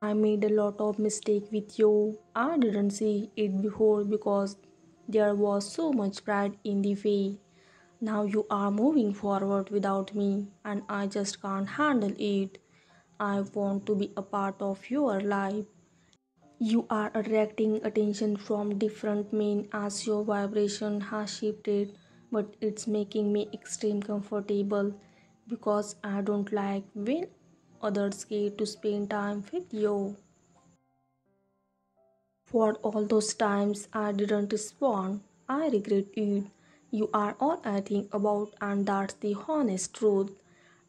I made a lot of mistake with you. I didn't see it before because there was so much pride in the way. Now you are moving forward without me and I just can't handle it. I want to be a part of your life. You are attracting attention from different men as your vibration has shifted, but it's making me extreme comfortable because I don't like when others get to spend time with you. For all those times I didn't respond, I regret it. You are all I think about, and that's the honest truth.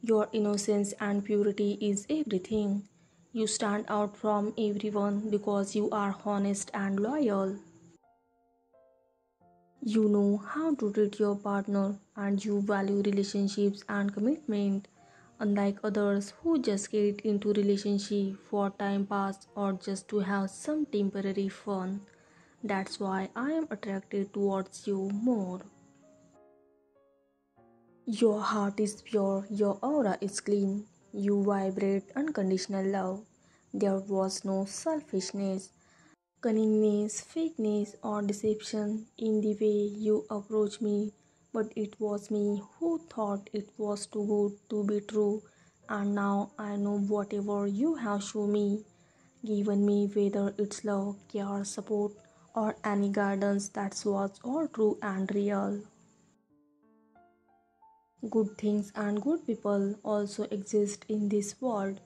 Your innocence and purity is everything. You stand out from everyone because you are honest and loyal. You know how to treat your partner and you value relationships and commitment unlike others who just get into relationship for time pass or just to have some temporary fun. That's why I am attracted towards you more. Your heart is pure, your aura is clean. You vibrate unconditional love. There was no selfishness, cunningness, fakeness, or deception in the way you approach me. But it was me who thought it was too good to be true, and now I know whatever you have shown me, given me, whether it's love, care, support, or any guidance, that was all true and real. Good things and good people also exist in this world.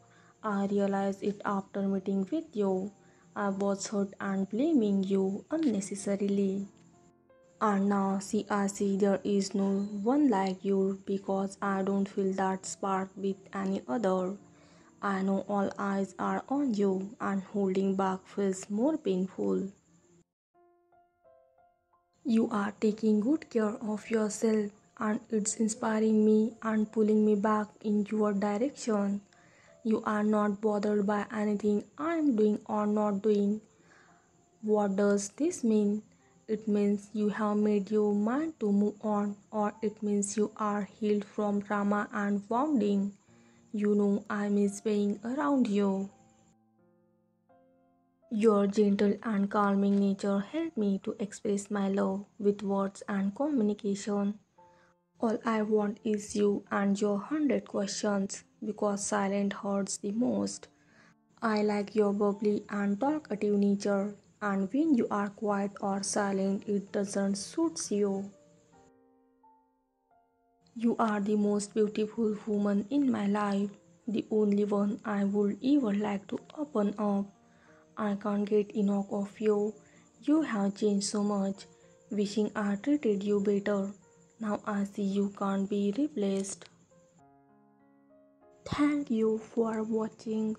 I realized it after meeting with you. I was hurt and blaming you unnecessarily. And now see I see there is no one like you because I don't feel that spark with any other. I know all eyes are on you and holding back feels more painful. You are taking good care of yourself and it's inspiring me and pulling me back in your direction. You are not bothered by anything I am doing or not doing. What does this mean? It means you have made your mind to move on, or it means you are healed from trauma and wounding. You know I miss being around you. Your gentle and calming nature helped me to express my love with words and communication. All I want is you and your hundred questions because silent hurts the most. I like your bubbly and talkative nature, and when you are quiet or silent, it doesn't suit you. You are the most beautiful woman in my life, the only one I would ever like to open up. I can't get enough of you. You have changed so much, wishing I treated you better. Now I see you can't be replaced. Thank you for watching.